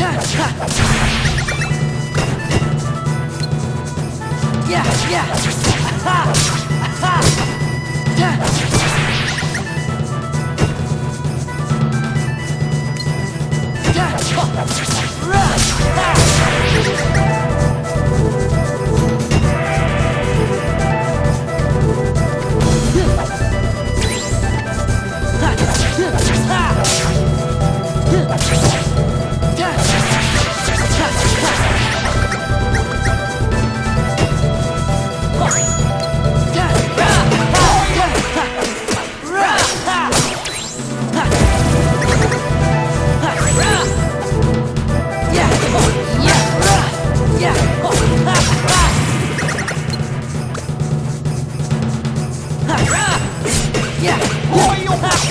Yeah, yeah. Ha, ha. Yeah. Yeah. you have.